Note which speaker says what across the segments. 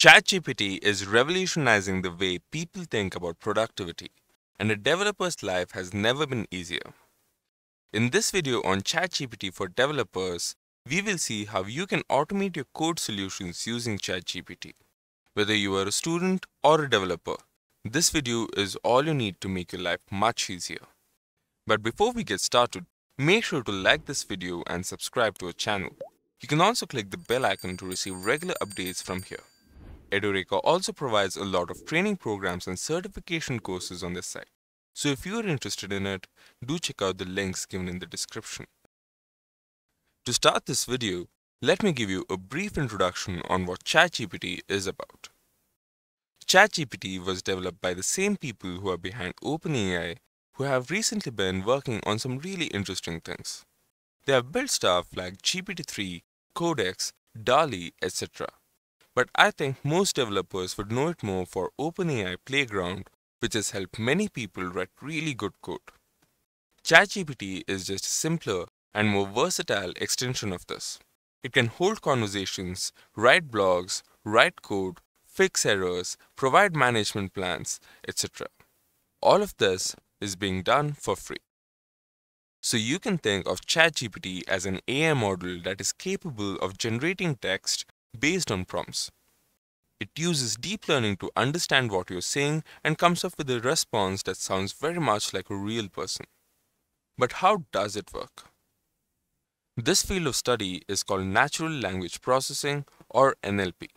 Speaker 1: ChatGPT is revolutionizing the way people think about productivity, and a developer's life has never been easier. In this video on ChatGPT for developers, we will see how you can automate your code solutions using ChatGPT. Whether you are a student or a developer, this video is all you need to make your life much easier. But before we get started, make sure to like this video and subscribe to our channel. You can also click the bell icon to receive regular updates from here. Edureka also provides a lot of training programs and certification courses on this site. So if you are interested in it, do check out the links given in the description. To start this video, let me give you a brief introduction on what ChatGPT is about. ChatGPT was developed by the same people who are behind OpenAI who have recently been working on some really interesting things. They have built stuff like GPT-3, Codex, DALL-E, etc. But I think most developers would know it more for OpenAI Playground, which has helped many people write really good code. ChatGPT is just a simpler and more versatile extension of this. It can hold conversations, write blogs, write code, fix errors, provide management plans, etc. All of this is being done for free. So you can think of ChatGPT as an AI model that is capable of generating text based on prompts. It uses deep learning to understand what you're saying and comes up with a response that sounds very much like a real person. But how does it work? This field of study is called Natural Language Processing or NLP.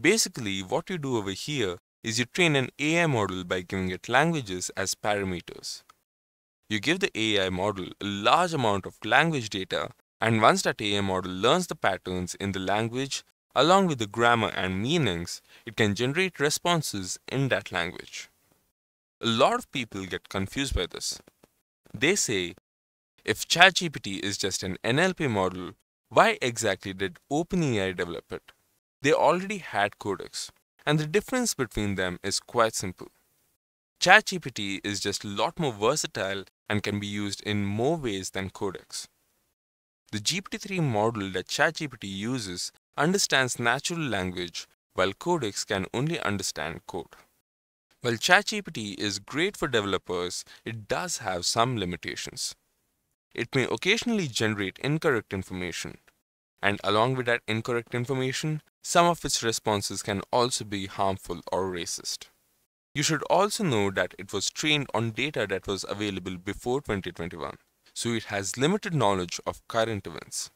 Speaker 1: Basically, what you do over here is you train an AI model by giving it languages as parameters. You give the AI model a large amount of language data and once that AI model learns the patterns in the language, Along with the grammar and meanings, it can generate responses in that language. A lot of people get confused by this. They say, if ChatGPT is just an NLP model, why exactly did OpenAI develop it? They already had Codex, and the difference between them is quite simple. ChatGPT is just a lot more versatile and can be used in more ways than Codex. The GPT-3 model that ChatGPT uses understands natural language while Codex can only understand code. While ChatGPT is great for developers, it does have some limitations. It may occasionally generate incorrect information, and along with that incorrect information, some of its responses can also be harmful or racist. You should also know that it was trained on data that was available before 2021, so it has limited knowledge of current events.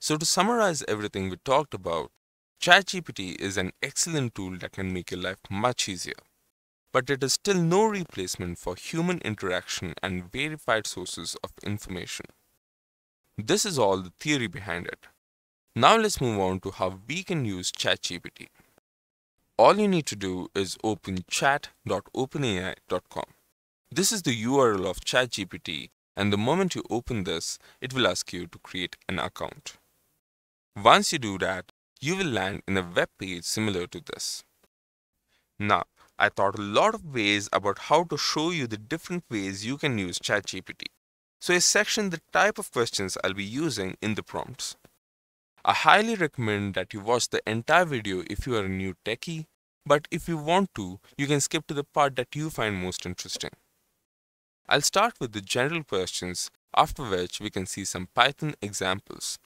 Speaker 1: So to summarize everything we talked about, ChatGPT is an excellent tool that can make your life much easier. But it is still no replacement for human interaction and verified sources of information. This is all the theory behind it. Now let's move on to how we can use ChatGPT. All you need to do is open chat.openai.com. This is the URL of ChatGPT and the moment you open this, it will ask you to create an account. Once you do that, you will land in a web page similar to this. Now, I thought a lot of ways about how to show you the different ways you can use ChatGPT. So I sectioned the type of questions I'll be using in the prompts. I highly recommend that you watch the entire video if you are a new techie, but if you want to, you can skip to the part that you find most interesting. I'll start with the general questions, after which we can see some Python examples.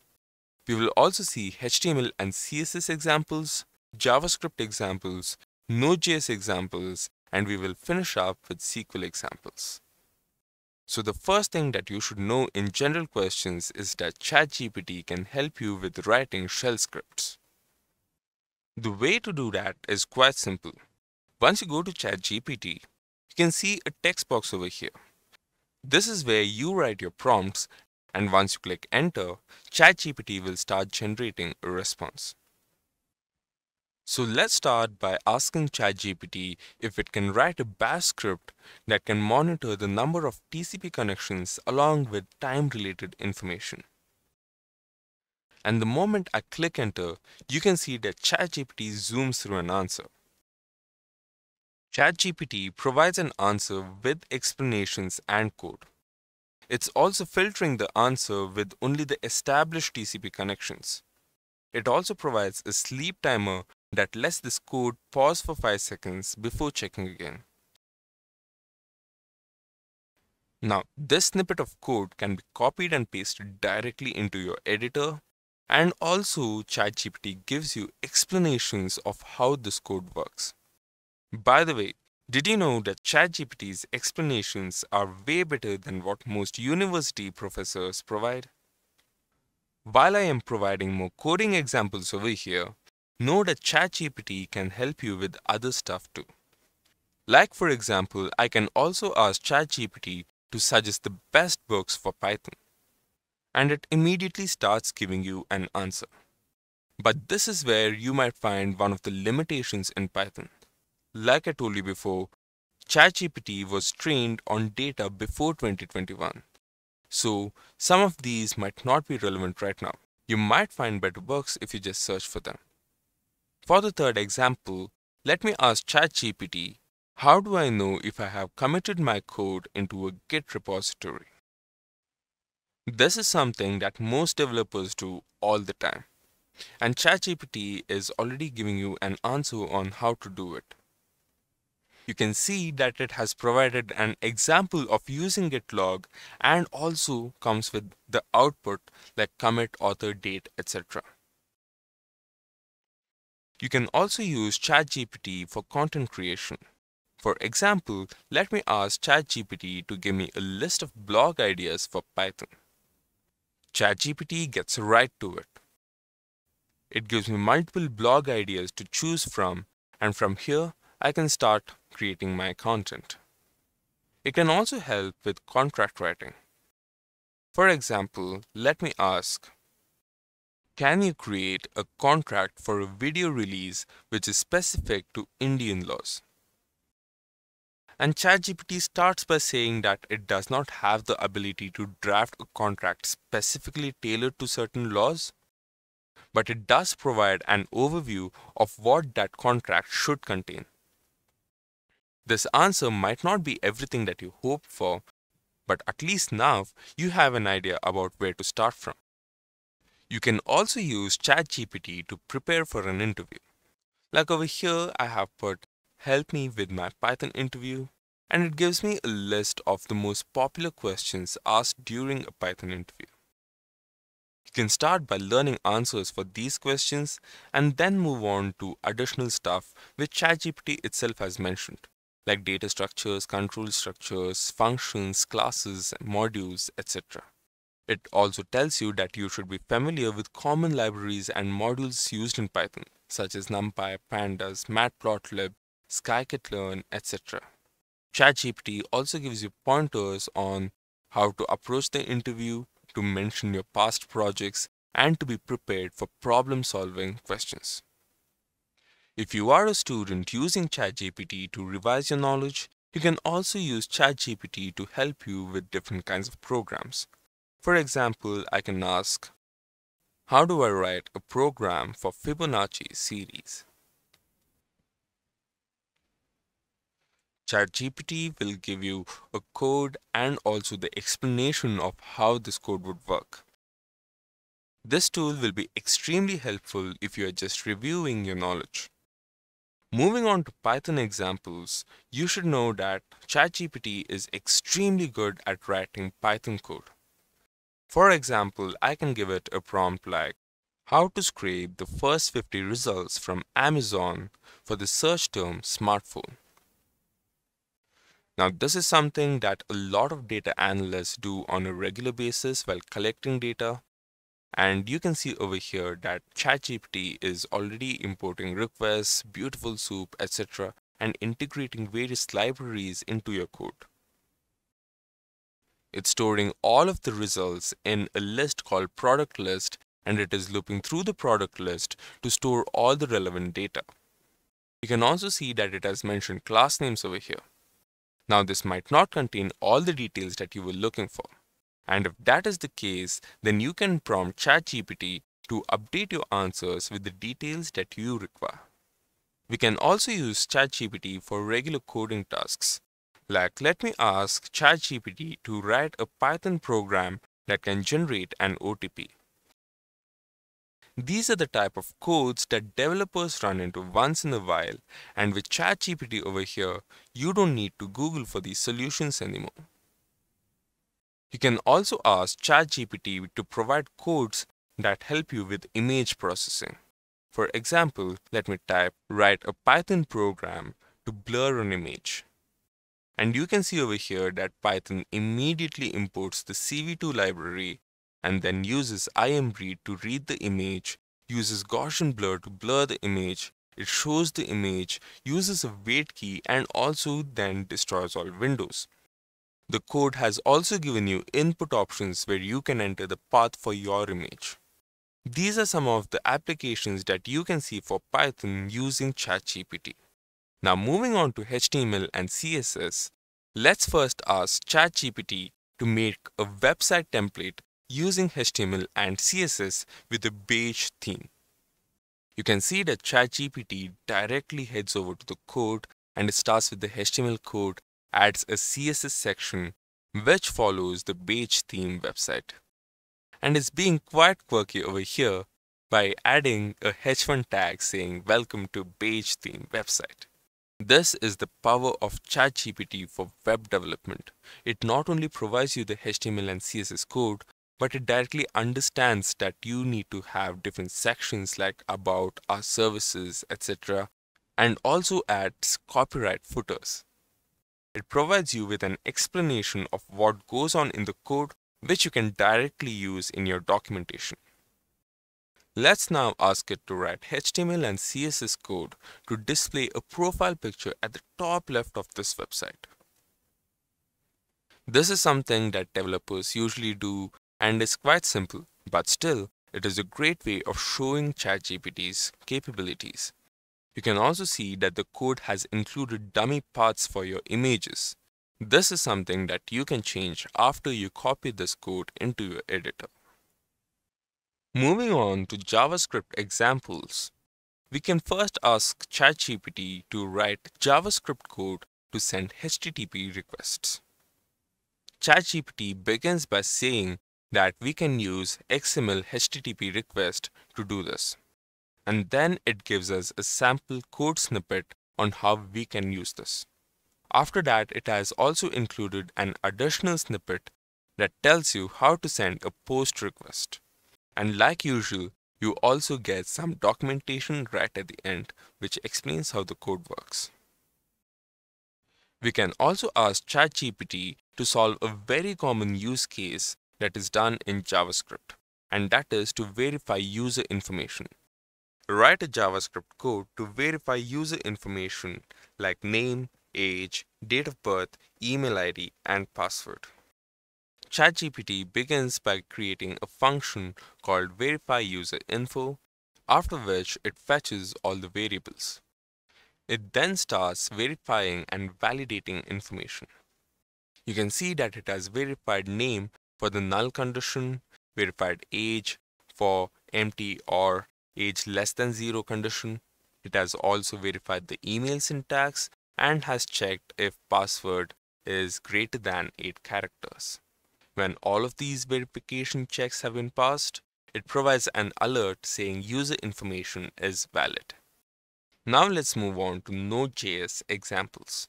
Speaker 1: We will also see HTML and CSS examples, JavaScript examples, Node.js examples, and we will finish up with SQL examples. So the first thing that you should know in general questions is that ChatGPT can help you with writing shell scripts. The way to do that is quite simple. Once you go to ChatGPT, you can see a text box over here. This is where you write your prompts and once you click enter, ChatGPT will start generating a response. So let's start by asking ChatGPT if it can write a bash script that can monitor the number of TCP connections along with time-related information. And the moment I click enter, you can see that ChatGPT zooms through an answer. ChatGPT provides an answer with explanations and code. It's also filtering the answer with only the established TCP connections. It also provides a sleep timer that lets this code pause for 5 seconds before checking again. Now, this snippet of code can be copied and pasted directly into your editor and also ChatGPT gives you explanations of how this code works. By the way, did you know that ChatGPT's explanations are way better than what most university professors provide? While I am providing more coding examples over here, know that ChatGPT can help you with other stuff too. Like for example, I can also ask ChatGPT to suggest the best books for Python. And it immediately starts giving you an answer. But this is where you might find one of the limitations in Python. Like I told you before, ChatGPT was trained on data before 2021. So some of these might not be relevant right now. You might find better books if you just search for them. For the third example, let me ask ChatGPT, how do I know if I have committed my code into a Git repository? This is something that most developers do all the time. And ChatGPT is already giving you an answer on how to do it you can see that it has provided an example of using git log and also comes with the output like commit, author, date, etc. You can also use ChatGPT for content creation. For example, let me ask ChatGPT to give me a list of blog ideas for Python. ChatGPT gets right to it. It gives me multiple blog ideas to choose from and from here I can start creating my content. It can also help with contract writing. For example, let me ask, can you create a contract for a video release which is specific to Indian laws? And ChatGPT starts by saying that it does not have the ability to draft a contract specifically tailored to certain laws, but it does provide an overview of what that contract should contain. This answer might not be everything that you hoped for, but at least now you have an idea about where to start from. You can also use ChatGPT to prepare for an interview. Like over here, I have put help me with my Python interview and it gives me a list of the most popular questions asked during a Python interview. You can start by learning answers for these questions and then move on to additional stuff which ChatGPT itself has mentioned like data structures, control structures, functions, classes, modules, etc. It also tells you that you should be familiar with common libraries and modules used in Python, such as NumPy, Pandas, Matplotlib, scikit-learn, etc. ChatGPT also gives you pointers on how to approach the interview, to mention your past projects, and to be prepared for problem-solving questions. If you are a student using ChatGPT to revise your knowledge, you can also use ChatGPT to help you with different kinds of programs. For example, I can ask, how do I write a program for Fibonacci series? ChatGPT will give you a code and also the explanation of how this code would work. This tool will be extremely helpful if you are just reviewing your knowledge. Moving on to Python examples, you should know that ChatGPT is extremely good at writing Python code. For example, I can give it a prompt like, how to scrape the first 50 results from Amazon for the search term smartphone. Now, this is something that a lot of data analysts do on a regular basis while collecting data and you can see over here that ChatGPT is already importing requests, beautiful soup, etc. and integrating various libraries into your code. It's storing all of the results in a list called product list and it is looping through the product list to store all the relevant data. You can also see that it has mentioned class names over here. Now this might not contain all the details that you were looking for. And if that is the case, then you can prompt ChatGPT to update your answers with the details that you require. We can also use ChatGPT for regular coding tasks. Like let me ask ChatGPT to write a Python program that can generate an OTP. These are the type of codes that developers run into once in a while and with ChatGPT over here, you don't need to Google for these solutions anymore. You can also ask ChatGPT to provide codes that help you with image processing. For example, let me type write a Python program to blur an image. And you can see over here that Python immediately imports the CV2 library and then uses imread to read the image, uses Gaussian blur to blur the image, it shows the image, uses a wait key and also then destroys all windows. The code has also given you input options where you can enter the path for your image. These are some of the applications that you can see for Python using ChatGPT. Now moving on to HTML and CSS, let's first ask ChatGPT to make a website template using HTML and CSS with a beige theme. You can see that ChatGPT directly heads over to the code and it starts with the HTML code, adds a CSS section which follows the beige theme website. And is being quite quirky over here by adding a h1 tag saying welcome to beige theme website. This is the power of ChatGPT for web development. It not only provides you the HTML and CSS code, but it directly understands that you need to have different sections like about our services etc and also adds copyright footers it provides you with an explanation of what goes on in the code which you can directly use in your documentation Let's now ask it to write HTML and CSS code to display a profile picture at the top left of this website. This is something that developers usually do and is quite simple, but still, it is a great way of showing ChatGPT's capabilities. You can also see that the code has included dummy paths for your images. This is something that you can change after you copy this code into your editor. Moving on to JavaScript examples, we can first ask ChatGPT to write JavaScript code to send HTTP requests. ChatGPT begins by saying that we can use XML HTTP request to do this. And then it gives us a sample code snippet on how we can use this. After that, it has also included an additional snippet that tells you how to send a post request. And like usual, you also get some documentation right at the end which explains how the code works. We can also ask ChatGPT to solve a very common use case that is done in JavaScript, and that is to verify user information. Write a JavaScript code to verify user information like name, age, date of birth, email ID, and password. ChatGPT begins by creating a function called verify user info, after which it fetches all the variables. It then starts verifying and validating information. You can see that it has verified name for the null condition, verified age for empty or age less than 0 condition. It has also verified the email syntax and has checked if password is greater than 8 characters. When all of these verification checks have been passed, it provides an alert saying user information is valid. Now let's move on to Node.js examples.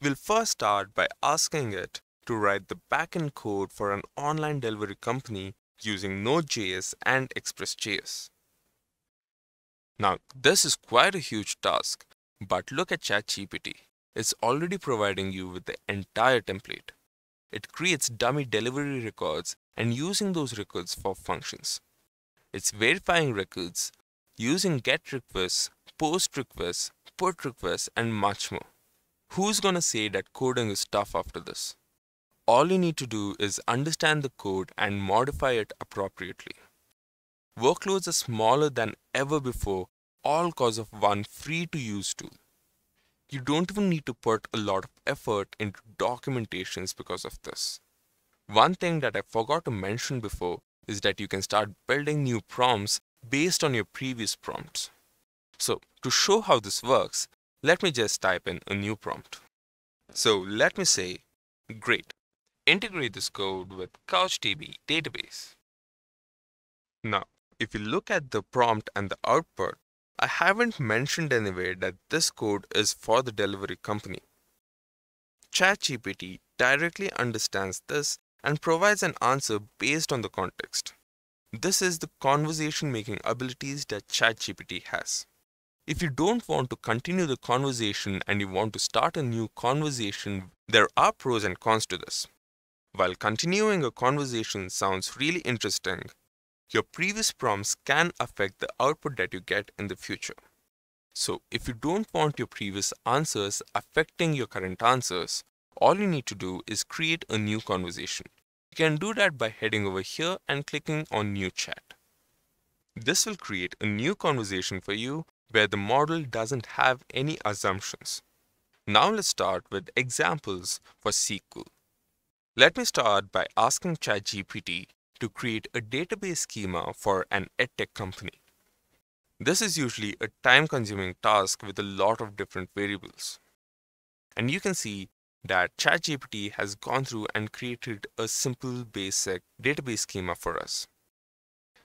Speaker 1: We'll first start by asking it to write the backend code for an online delivery company using Node.js and Express.js. Now, this is quite a huge task, but look at ChatGPT. It's already providing you with the entire template. It creates dummy delivery records and using those records for functions. It's verifying records using GET requests, POST requests, PUT requests, and much more. Who's gonna say that coding is tough after this? All you need to do is understand the code and modify it appropriately. Workloads are smaller than ever before, all cause of one free to use tool. You don't even need to put a lot of effort into documentations because of this. One thing that I forgot to mention before is that you can start building new prompts based on your previous prompts. So to show how this works, let me just type in a new prompt. So let me say, great, integrate this code with CouchDB database. Now, If you look at the prompt and the output, I haven't mentioned anywhere that this code is for the delivery company. ChatGPT directly understands this and provides an answer based on the context. This is the conversation making abilities that ChatGPT has. If you don't want to continue the conversation and you want to start a new conversation, there are pros and cons to this. While continuing a conversation sounds really interesting, your previous prompts can affect the output that you get in the future. So if you don't want your previous answers affecting your current answers, all you need to do is create a new conversation. You can do that by heading over here and clicking on new chat. This will create a new conversation for you where the model doesn't have any assumptions. Now let's start with examples for SQL. Let me start by asking ChatGPT to create a database schema for an edtech company. This is usually a time-consuming task with a lot of different variables. And you can see that ChatGPT has gone through and created a simple basic database schema for us.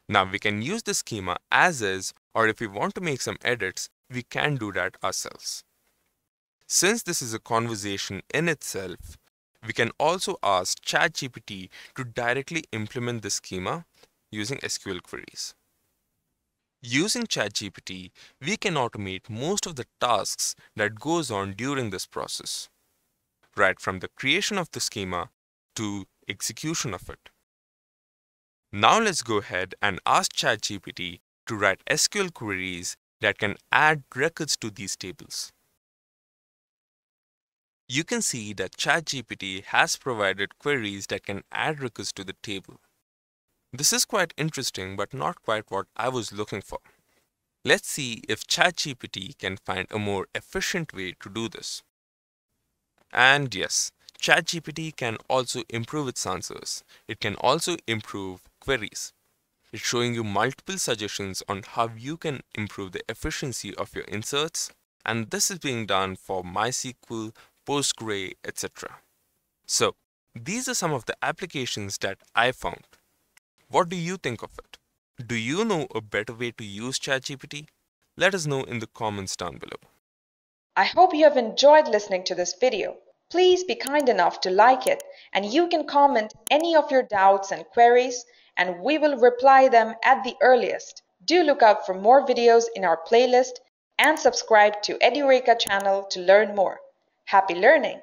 Speaker 1: Now we can use the schema as is or if we want to make some edits, we can do that ourselves. Since this is a conversation in itself, we can also ask ChatGPT to directly implement the schema using SQL queries. Using ChatGPT, we can automate most of the tasks that goes on during this process, right from the creation of the schema to execution of it. Now let's go ahead and ask ChatGPT to write SQL queries that can add records to these tables. You can see that ChatGPT has provided queries that can add records to the table. This is quite interesting but not quite what I was looking for. Let's see if ChatGPT can find a more efficient way to do this. And yes, ChatGPT can also improve its answers. It can also improve queries. It's showing you multiple suggestions on how you can improve the efficiency of your inserts and this is being done for MySQL, Postgre, etc. So these are some of the applications that I found. What do you think of it? Do you know a better way to use ChatGPT? Let us know in the comments down below.
Speaker 2: I hope you have enjoyed listening to this video. Please be kind enough to like it and you can comment any of your doubts and queries and we will reply them at the earliest. Do look out for more videos in our playlist and subscribe to Edureka channel to learn more. Happy learning!